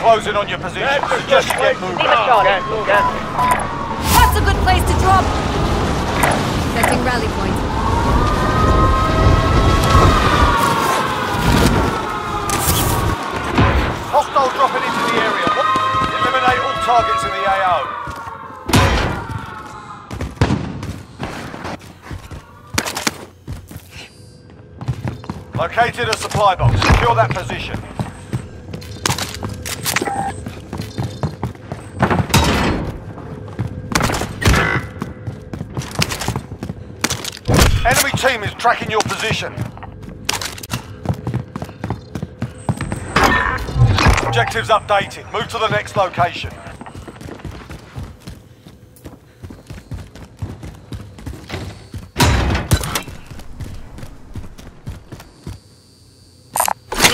closing on your position. Suggest you get moving. Leave a shot. That's a good place to drop. Setting rally point. Hostile dropping into the area. Eliminate all targets in the AO. Located a supply box. Secure that position. Enemy team is tracking your position. Objectives updated. Move to the next location.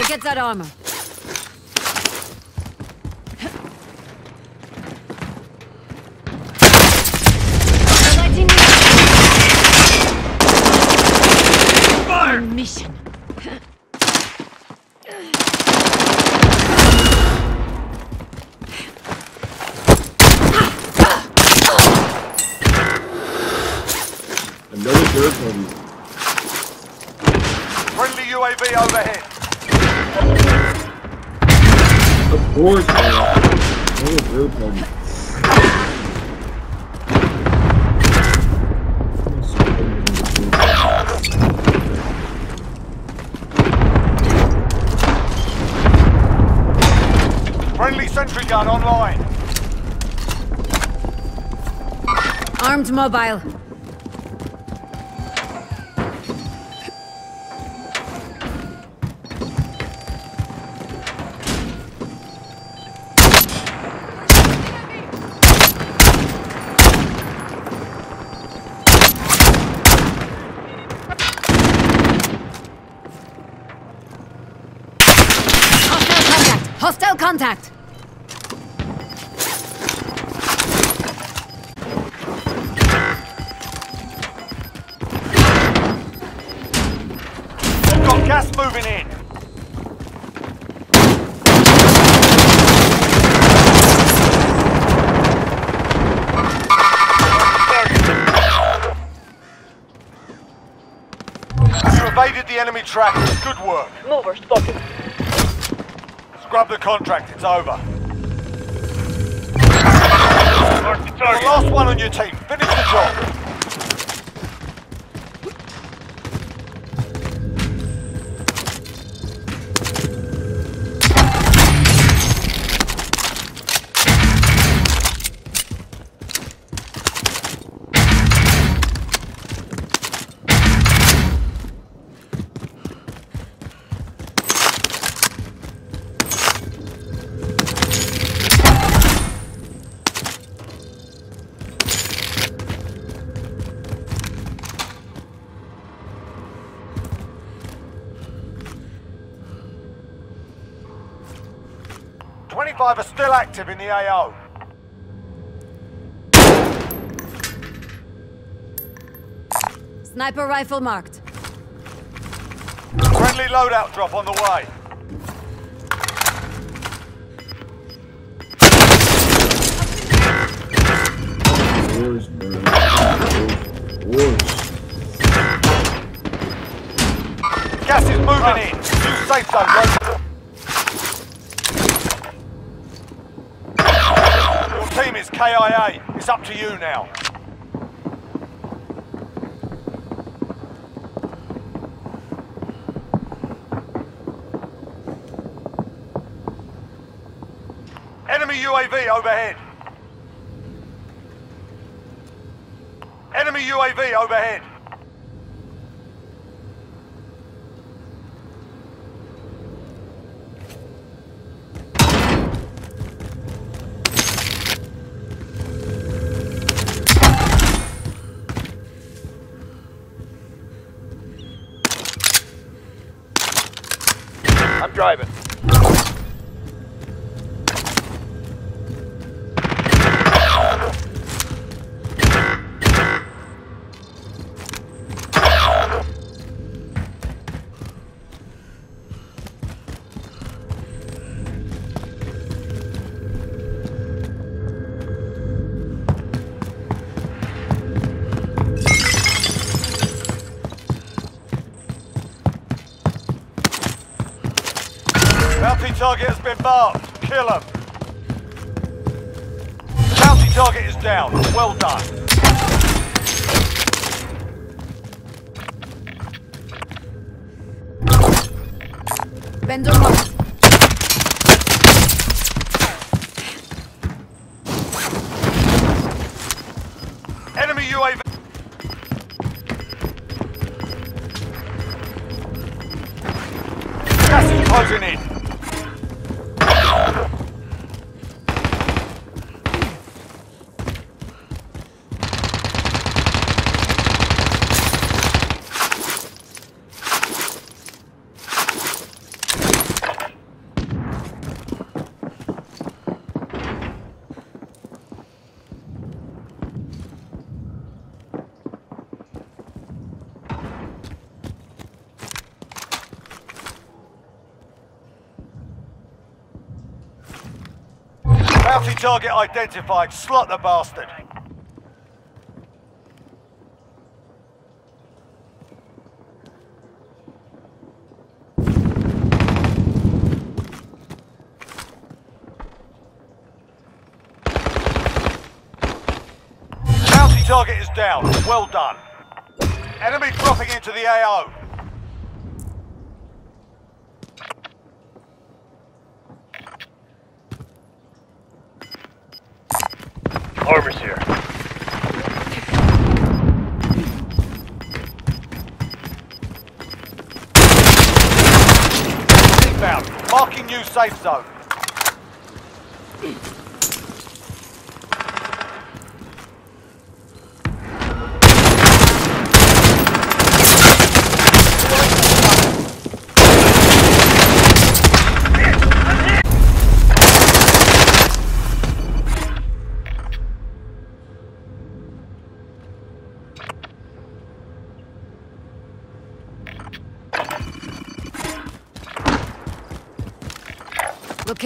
Get that armor. Of course, man. Another third party. Friendly sentry gun online. Armed mobile. Contact! Hostile! Got gas moving in. You evaded the enemy trackers. Good work. Mover spotted. Scrub the contract. It's over. The last one on your team. Finish the job. Twenty-five are still active in the AO. Sniper rifle marked. Friendly loadout drop on the way. Wars. Wars. Gas is moving in. New safe zone. KIA. It's up to you now. Enemy UAV overhead. Enemy UAV overhead. Driving. Bounty target has been marked. Kill him. Bounty target is down. Well done. Vendor marked. Enemy UAV. Gas is closing in. Bounty target identified. Slot the bastard. Target is down. Well done. Enemy dropping into the AO. Armor's here. Marking new safe zone.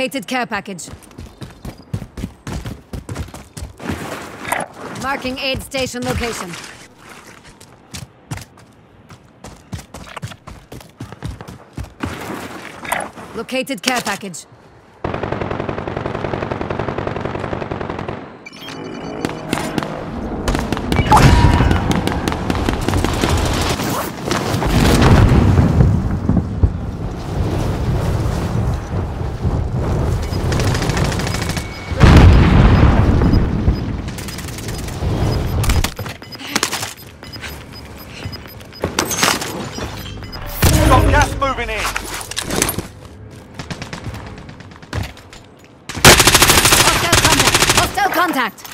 Located care package. Marking aid station location. Located care package. Contact!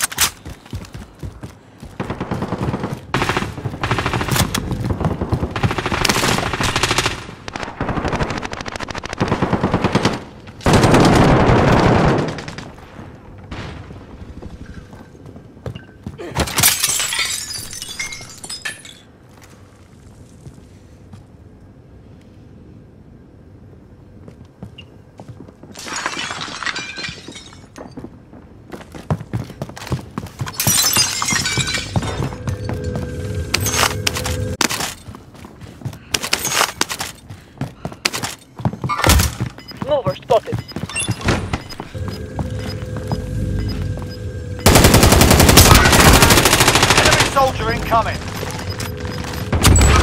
Incoming.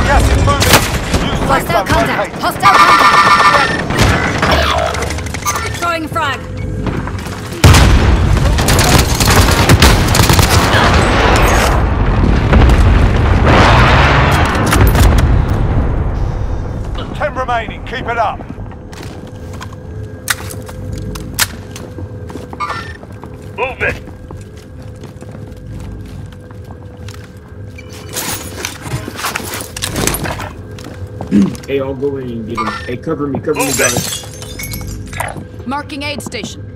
Gas is moving. New safe Hostile zone contact! located. Hostile contact! Throwing frag. Ten remaining. Keep it up. Move it. Hey, I'll go in and get him. Hey, cover me, cover me, guys. Marking aid station.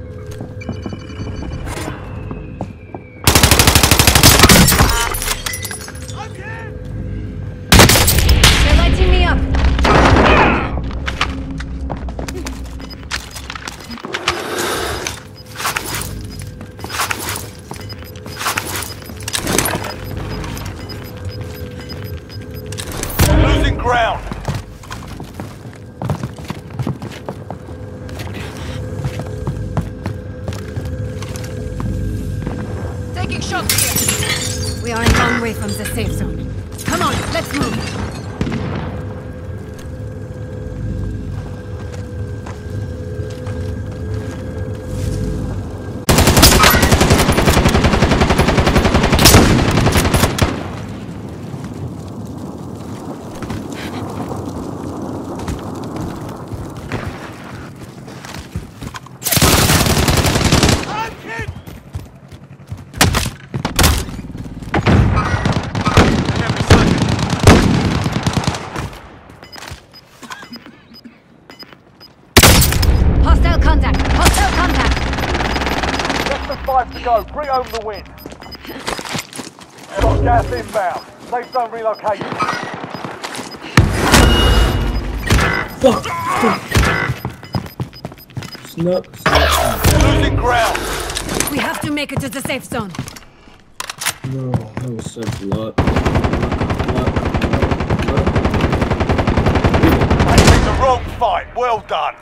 Shots here. We are a long way from the safe zone. Come on, let's move. Go. Bring home the win. Got gas inbound. Safe zone relocation. Fuck. Snuck. Snuck. Losing ground. We have to make it to the safe zone. No, that was such luck. Luck, luck, luck. They the wrong fight. Well done.